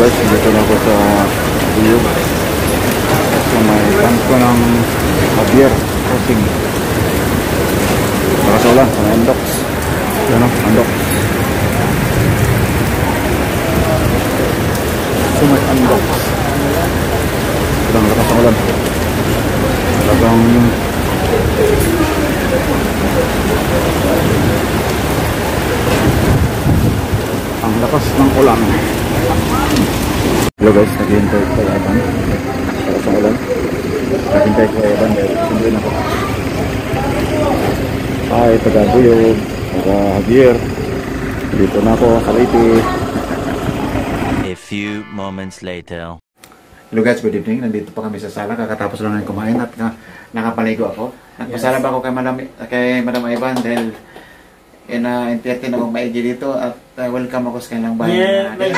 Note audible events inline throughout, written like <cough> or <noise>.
guys, dito na ako sa Biyog. Sa may kanto ng Javier Crossing. Para sa ulan, sa may Andox. Yan o, Andox. Sa may Andox. Sobrang lakas ng ulan. Talagang ang lakas ng ulan. Hello guys, naghihintay ko kay Evan. Para sa ulan. Naghihintay ko kay Evan dahil sunduin ako. Hi, taga Buyog, taga Javier. Dito na ako, Kaliti. A few moments later. Hello guys, good evening. Nandito pa kami sa sala. Kakatapos lang ng kumain at na, nakapaligo ako. Nagpasala ba ako kay Madam, kay Madam Ivan dahil ina-entertain akong maigi dito at uh, welcome ako sa kanilang bahay Yeah, na may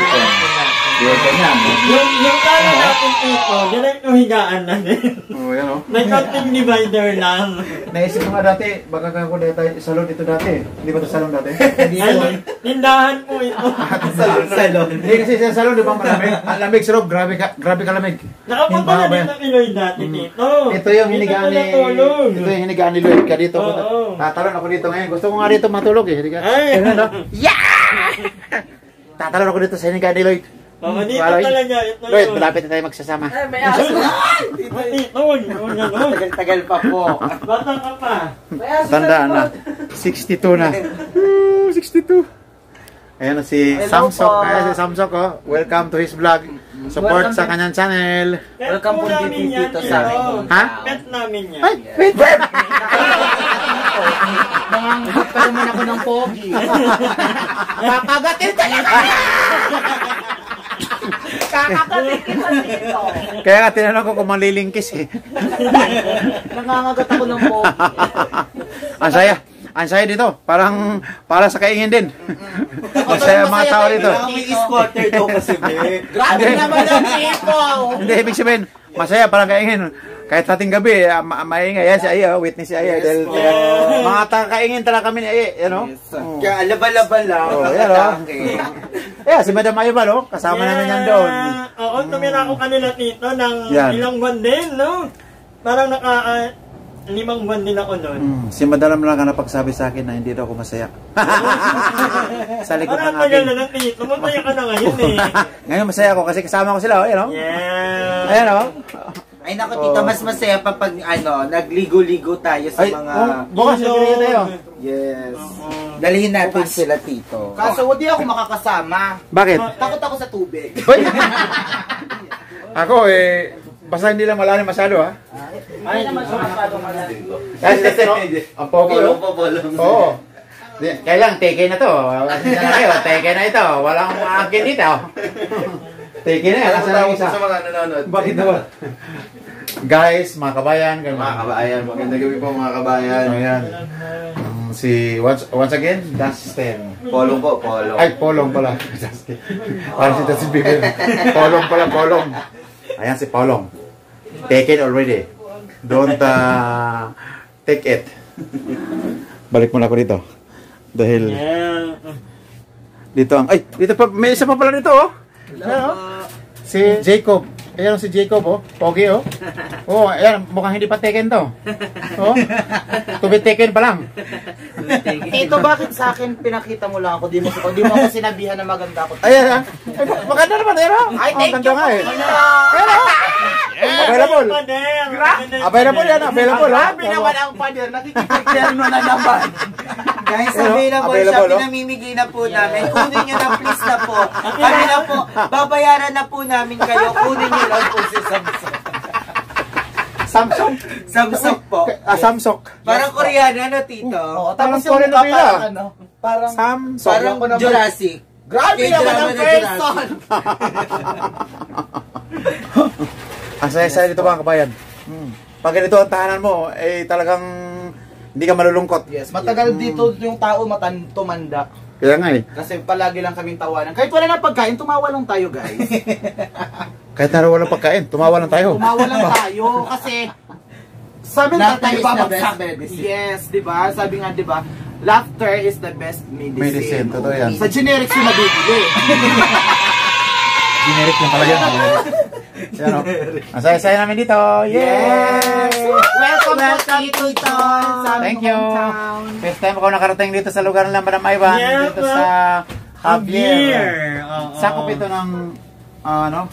Dito kanya. Yung, yung kala natin dito, direct yung higaan na din. Oh, yan o. May content divider lang. Naisip ko nga dati, baka ako dito salon dito dati. Hindi ba ito salon dati? <laughs> Ay, tindahan po ito. salon. salon. Hindi kasi sa salon, di ba malamig? <laughs> Ang lamig loob, grabe ka, grabe ka lamig. Nakapunta na Yung dito Pinoy dati dito. Ito yung hinigaan ni. Ito yung hinigaan ni Lloyd ka dito. Oo. Tatalon ako dito ngayon. Gusto ko nga dito matulog eh. Hindi ka. Ay. Ayun, no? Yeah! <laughs> Tatalon ako dito sa hinigaan ni Lloyd. Oo, dito Wala, talaga. Ito Lloyd, yun. malapit na tayo magsasama. Ah, Dito, huwag huwag ganun. Tagal pa po. Bata ka pa. Tandaan na. 62 na. Ooh, 62. Ayan na si Hello Samsok. po. Ayan si Samsok oh. Welcome to his vlog. Support Welcome sa kanyang channel. Pet Welcome po dito, dito sa amin. dito. Ha? Pet namin yan. Ay, wait, wait. Nangangagat pa naman ako ng pogi. <laughs> Papagatin ka <laughs> kita dito. Kaya nga tinanong ko kung malilingkis eh. <laughs> Nangangagat ako ng pogi. Ang saya. Ang saya dito. Parang para sa kaingin din. Ang mga tao dito. May squatter daw kasi, be. Grabe naman ang tipo. Hindi, ibig sabihin, masaya parang kaingin. Kahit sa ating gabi, ah, ma maingay. Yan si Aya, witness si Aya. Dahil po. talaga- mga taga-kaingin talaga kami ni Aya. Yan o. Kaya laban-laban lang. Oh, yan, oh. atake. Yeah, si Madam Ayba, no? Kasama namin yan doon. Oo, tumira ko kanila dito ng Yan. ilang buwan din, no? Parang naka ah, limang buwan din ako noon. Hmm, si Madam lang ang napagsabi sa akin na hindi daw ako masaya. <laughs> sa likod Parang ng tagal akin. na lang dito. Masaya ka na ngayon eh. <laughs> Ngayon masaya ako kasi kasama ko sila, oh, yan o. Yeah. Ayan o. Ay nako tito, Oh. mas masaya pa pag ano, nagligo-ligo tayo sa Ay, mga... oh, bukas nagkikita tayo. Yes. Oo. Dalhin natin sila tito. Kaso hindi ako makakasama. Bakit? Takot ako sa tubig. <laughs> Hoy! ako eh, basta hindi lang malalim masyado ha. Ay naman siya masyadong malalim. Kasi kasi no, ang pogi oh. Oo. Di- Kaya lang, teke na to. Hindi na kayo, teke na ito. Walang akin dito. <laughs> teke na. Nasa lang isa. sa mga nanonood. Bakit naman? Guys, mga kabayan, ganun. Mga kabayan, magandang gabi po mga kabayan. Ayan. Um, si, once, once again, Dustin. Polong po, polong. Ay, Polong pala. <laughs> Dustin. Parang si Dustin Bieber. Polong pala, Polong. Ayan si Polong. Take it already. Don't uh, take it. Balik muna ako dito. Dahil Yeah. dito ang... Ay, dito pa, may isa pa pala dito oh. Ayan, oh. Si Jacob. Ayan si Jacob oh. Pogi oh. <laughs> Oh, ayan, mukhang hindi pa taken to. Oh. To be taken pa lang. Tito, bakit sa akin pinakita mo lang ako? Di mo, di mo ako sinabihan na maganda ako. Ayan ah. Ay, maganda naman, ayan oh. Ay, thank you nga po, eh. Ayan oh. Available. Available yan, available oh. Grabe naman ang pader. Nakikipagterno na naman. Guys, Ano? available, Available, siya. oh. Pinamimigay na po namin. Kunin nyo na, please na po. <laughs> Kami na po. Babayaran na po namin kayo. Kunin nyo lang po si Samsung. Samsung. Samsung po. Ah, Samsung. Parang Koreano na, Tito. Oo, Parang tapos yung Korean mukha novela. parang ano, parang, Samsung. Parang. Jurassic. grabe naman ang person. <laughs> Ang saya-saya dito mga kabayan. Hmm. Pag ganito ang tahanan mo, eh talagang hindi ka malulungkot. Yes, matagal dito yung tao matan tumanda. Kaya nga eh. Kasi palagi lang kaming tawanan. Kahit wala na pagkain, tumawa lang tayo, guys. <laughs> Kahit na walang pagkain, tumawa lang tayo. Tumawa lang tayo kasi sabi ng tatay ba the best medicine. Yes, 'di ba? Sabi nga 'di ba? Laughter is the best medicine. Medicine, totoo yan. Sa generics yung nabibili. <laughs> Generic lang pala yun. Yan o. Ang saya-saya namin dito. Yes! Yay! Welcome, Thank you. First time ako nakarating dito sa lugar ng Madam Ivan. Yeah, dito sa Javier. Javier. Oo. Sakop ito ng, ah, ano?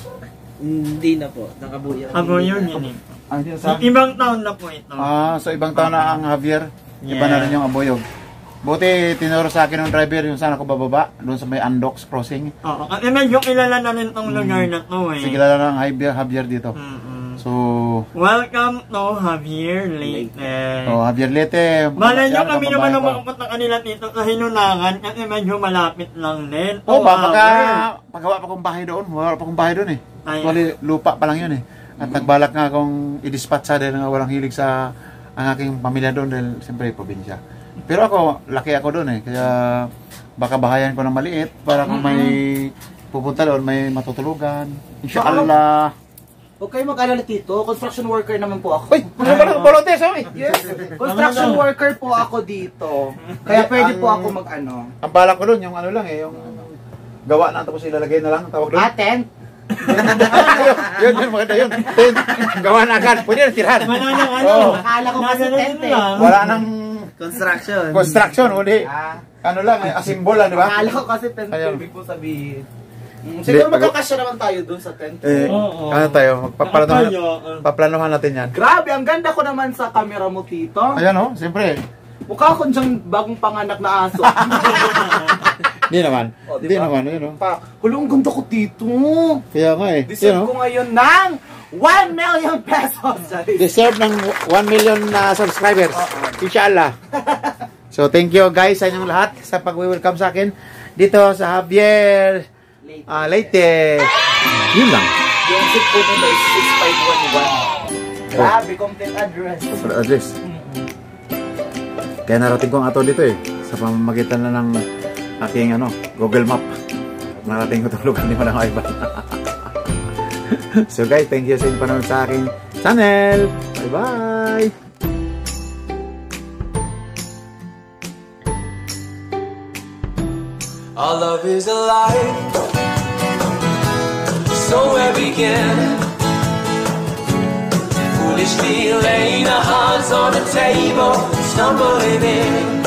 Hindi na po. Nakabuya. Abo yun yun eh. Ah, dito sa... Ibang taon na po ito. Ah, so ibang taon na ang Javier. Iba Yeah. na rin yung Aboyog. Buti tinuro sa akin ng driver yung saan ako bababa, doon sa may Andox crossing. Oo. Kasi medyo kilala na rin tong lugar na to eh. Sige lala ng Javier, Javier dito. Mm-mm. So, Welcome to Javier Leyte. oh, Javier Lete. Malay nyo kami naman ang makapunta kanila dito sa Hinunangan kasi medyo malapit lang din. Oh, ba, pagka hours. paggawa pa kong bahay doon, wala pa akong bahay doon eh. Actually, lupa pa lang yun eh. At nagbalak nga akong i-dispatch sa dahil nga walang hilig sa ang aking pamilya doon dahil siyempre probinsya. Pero ako, laki ako doon eh. Kaya baka bahayan ko ng maliit para kung may pupunta doon, may matutulugan. Inshallah. Huwag kayo mag-alala Tito, construction worker naman po ako. Uy, ano ba ng oh, eh? Yes, construction worker po ako dito. Kaya pwede po ako mag-ano. Ang balak ko doon, yung ano lang eh, yung gawa na tapos ilalagay na lang ang tawag doon. Atent? yun, yun, maganda yun. Tent, gawa na agad. Pwede na tirahan. Wala nang ano. Oo. Akala ko kasi tent eh. Wala nang Construction. construction, kundi Ah, ano lang, eh, asimbol lang, di ba? akala ko kasi tent. Ibig po sabihin. Mm, siguro Hindi, magkakasya naman tayo dun sa tent. Eh, Oo. ano tayo, magpaplanohan, uh, paplanohan natin yan. Grabe, ang ganda ko naman sa camera mo, Tito. Ayan oh, siyempre. Mukha akong diyang bagong panganak na aso. <laughs> Hindi naman. Oh, di Hindi ba? naman, yun oh. pa, hulong ganda ko, Tito. Kaya nga eh. Yun Deserve oh. ko ngayon ng 1 million pesos. Deserve ng 1 million na subscribers. Inshallah. <laughs> So, thank you guys sa inyong lahat sa pag-welcome sa akin dito sa Javier ah, Leyte. Yun lang. Yung zip code nito is 6511. Grabe, complete address. For address. Kaya narating ko ang ato dito eh. Sa pamamagitan na ng aking ano, Google Map. Narating ko itong lugar ni Madang Ivan. so guys, thank you sa inyong panonood sa aking channel. Bye-bye! Our love is alive. So where begin? Foolishly laying our hearts on the table, stumbling in.